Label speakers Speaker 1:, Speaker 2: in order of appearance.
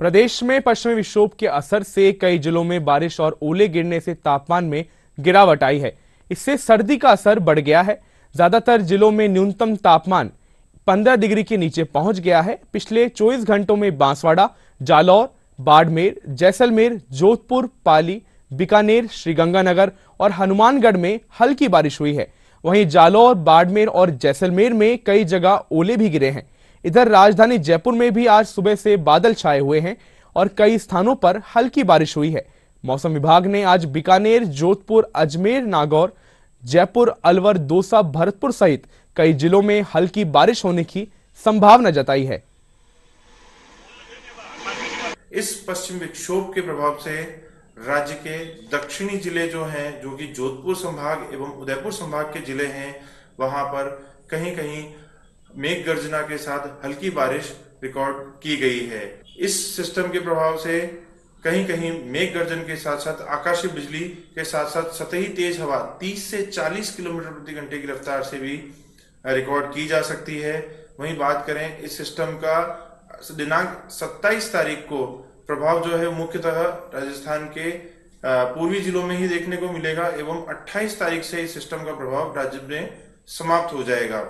Speaker 1: प्रदेश में पश्चिमी विक्षोभ के असर से कई जिलों में बारिश और ओले गिरने से तापमान में गिरावट आई है। इससे सर्दी का असर बढ़ गया है। ज़्यादातर जिलों में न्यूनतम तापमान 15 डिग्री के नीचे पहुँच गया है। पिछले 24 घंटों में बांसवाड़ा, जालौर, बाड़मेर, जैसलमेर, जोधपुर, पाली, बीकानेर, श्रीगंगानगर और हनुमानगढ़ में हल्की बारिश हुई है। वहीं जालौर, बाड़मेर और जैसलमेर में कई जगह ओले भी गिरे हैं। इधर राजधानी जयपुर में भी आज सुबह से बादल छाए हुए हैं और कई स्थानों पर हल्की बारिश हुई है। मौसम विभाग ने आज बीकानेर, जोधपुर, अजमेर, नागौर, जयपुर, अलवर, दौसा, भरतपुर सहित कई जिलों में हल्की बारिश होने की संभावना जताई है।
Speaker 2: इस पश्चिम विक्षोभ के प्रभाव से राज्य के दक्षिणी ज़िले जो हैं, जो कि जोधपुर संभाग एवं उदयपुर संभाग के ज़िले हैं, वहाँ पर कहीं कहीं मेघ गर्जना के साथ हल्की बारिश रिकॉर्ड की गई है। इस सिस्टम के प्रभाव से कहीं कहीं मेघ गर्जन के साथ साथ आकाशीय बिजली के साथ साथ सतही तेज हवा 30 से 40 किलोमीटर प्रति घंटे की रफ्तार से भी रिकॉर्ड की जा सकती है। वहीं बात करें इस सिस्टम का, दिनांक 27 तारीख को प्रभाव जो है मुख्यतः राजस्थान के पूर्वी जिलों में ही देखने को मिलेगा एवं 28 तारीख से इस सिस्टम का प्रभाव राज्य में समाप्त हो जाएगा।